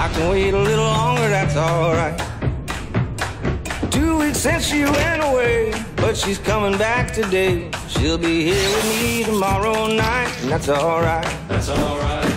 I can wait a little longer, that's alright. Two weeks since she went away, but she's coming back today. She'll be here with me tomorrow night, and that's alright. That's alright.